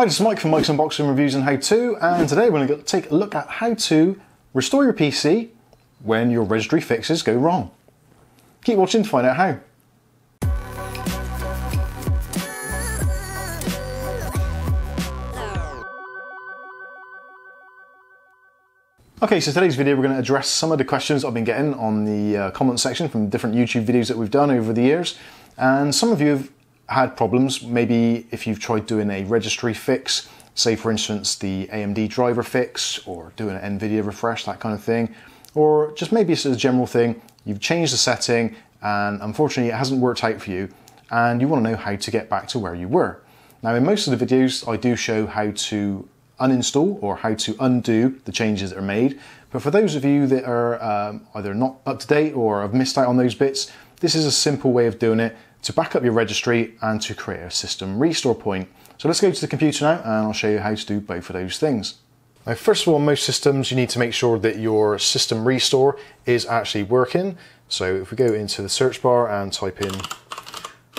Hi, this is Mike from Mike's Unboxing Reviews and How To, and today we're going to take a look at how to restore your PC when your registry fixes go wrong. Keep watching to find out how. Okay, so today's video we're going to address some of the questions I've been getting on the uh, comment section from different YouTube videos that we've done over the years. And some of you have had problems, maybe if you've tried doing a registry fix, say for instance the AMD driver fix or doing an NVIDIA refresh, that kind of thing, or just maybe it's a general thing, you've changed the setting and unfortunately it hasn't worked out for you and you want to know how to get back to where you were. Now in most of the videos I do show how to uninstall or how to undo the changes that are made. But for those of you that are um, either not up to date or have missed out on those bits, this is a simple way of doing it to back up your registry and to create a system restore point. So let's go to the computer now and I'll show you how to do both of those things. Now, first of all, most systems you need to make sure that your system restore is actually working. So if we go into the search bar and type in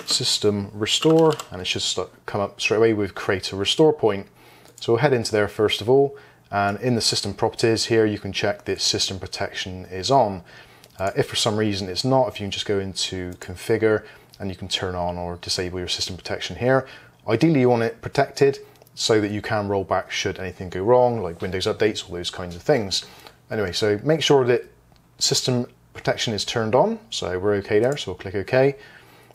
system restore and it should start, come up straight away with create a restore point. So we'll head into there first of all, and in the system properties here, you can check that system protection is on. Uh, if for some reason it's not, if you can just go into configure and you can turn on or disable your system protection here. Ideally you want it protected so that you can roll back should anything go wrong, like Windows updates, all those kinds of things. Anyway, so make sure that system protection is turned on. So we're okay there, so we'll click OK.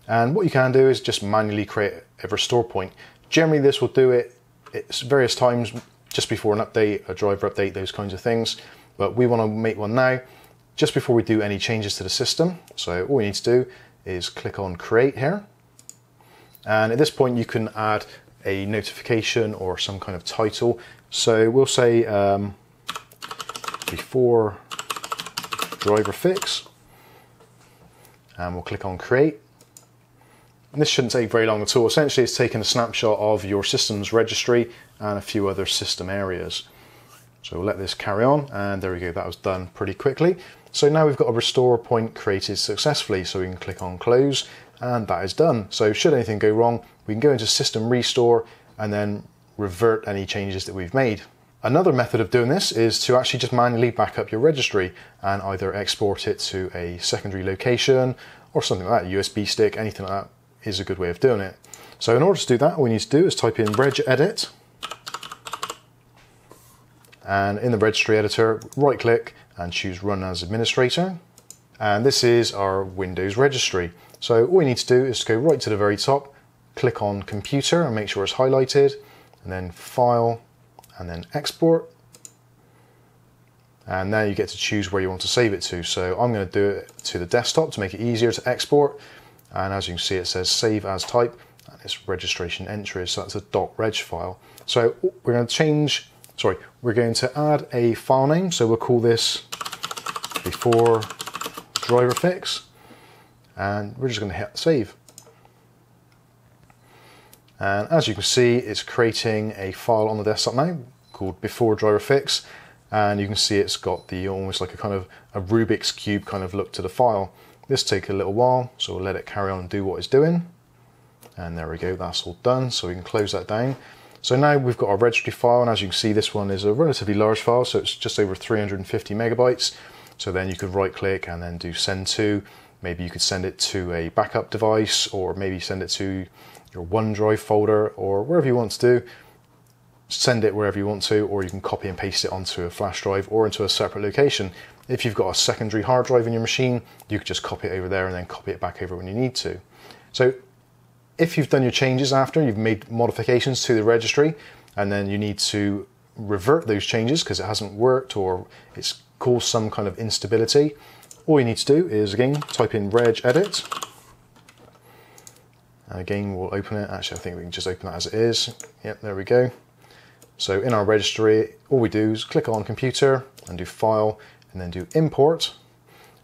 And what you can do is just manually create a restore point. Generally this will do it it's various times just before an update, a driver update, those kinds of things. But we want to make one now just before we do any changes to the system. So all we need to do is click on create here. And at this point you can add a notification or some kind of title. So we'll say um, before driver fix and we'll click on create and this shouldn't take very long at all. Essentially, it's taking a snapshot of your system's registry and a few other system areas. So we'll let this carry on, and there we go, that was done pretty quickly. So now we've got a restore point created successfully, so we can click on close, and that is done. So should anything go wrong, we can go into system restore and then revert any changes that we've made. Another method of doing this is to actually just manually back up your registry and either export it to a secondary location or something like that, USB stick, anything like that is a good way of doing it. So in order to do that, all we need to do is type in regedit. And in the registry editor, right click and choose run as administrator. And this is our Windows registry. So all we need to do is to go right to the very top, click on computer and make sure it's highlighted, and then file, and then export. And now you get to choose where you want to save it to. So I'm going to do it to the desktop to make it easier to export and as you can see it says save as type and it's registration entries so that's a .reg file so we're going to change sorry we're going to add a file name so we'll call this before driver fix and we're just going to hit save and as you can see it's creating a file on the desktop now called before driver fix and you can see it's got the almost like a kind of a Rubik's cube kind of look to the file this take a little while, so we'll let it carry on and do what it's doing. And there we go, that's all done. So we can close that down. So now we've got our registry file, and as you can see, this one is a relatively large file, so it's just over 350 megabytes. So then you could right click and then do send to. Maybe you could send it to a backup device, or maybe send it to your OneDrive folder, or wherever you want to do. Send it wherever you want to, or you can copy and paste it onto a flash drive or into a separate location. If you've got a secondary hard drive in your machine, you could just copy it over there and then copy it back over when you need to. So if you've done your changes after, you've made modifications to the registry, and then you need to revert those changes because it hasn't worked or it's caused some kind of instability, all you need to do is again type in regedit. And again, we'll open it. Actually, I think we can just open that as it is. Yep, there we go. So in our registry, all we do is click on computer and do file and then do import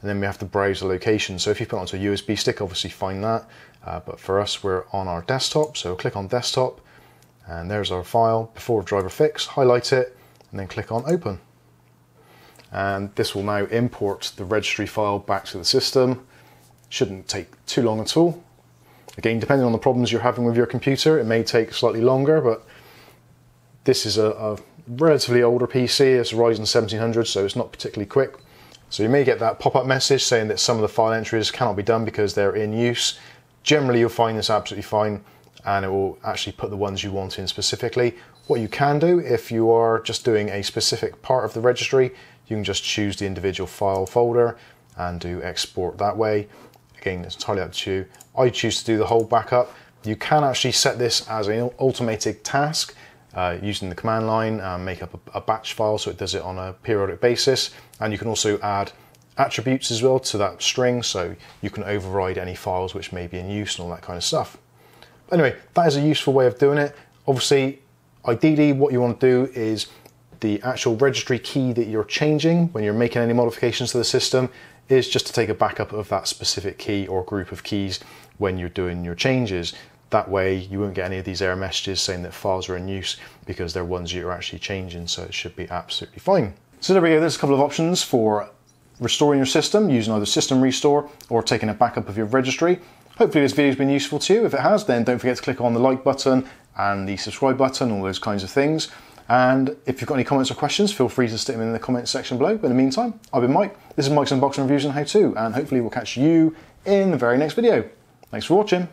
and then we have to browse the location. So if you put onto a USB stick, obviously find that. Uh, but for us, we're on our desktop. So click on desktop and there's our file before driver fix, highlight it and then click on open. And this will now import the registry file back to the system. Shouldn't take too long at all. Again, depending on the problems you're having with your computer, it may take slightly longer, but This is a, a relatively older PC, it's a Ryzen 1700, so it's not particularly quick. So you may get that pop-up message saying that some of the file entries cannot be done because they're in use. Generally, you'll find this absolutely fine and it will actually put the ones you want in specifically. What you can do if you are just doing a specific part of the registry, you can just choose the individual file folder and do export that way. Again, it's entirely up to you. I choose to do the whole backup. You can actually set this as an automated task uh, using the command line, and make up a, a batch file so it does it on a periodic basis. And you can also add attributes as well to that string so you can override any files which may be in use and all that kind of stuff. Anyway, that is a useful way of doing it. Obviously, ideally what you want to do is the actual registry key that you're changing when you're making any modifications to the system is just to take a backup of that specific key or group of keys when you're doing your changes. That way you won't get any of these error messages saying that files are in use because they're ones you're actually changing, so it should be absolutely fine. So there we go, there's a couple of options for restoring your system using either system restore or taking a backup of your registry. Hopefully this video has been useful to you. If it has, then don't forget to click on the like button and the subscribe button, all those kinds of things. And if you've got any comments or questions, feel free to stick them in the comments section below. But in the meantime, I've been Mike. This is Mike's Unboxing Reviews and How To, and hopefully we'll catch you in the very next video. Thanks for watching.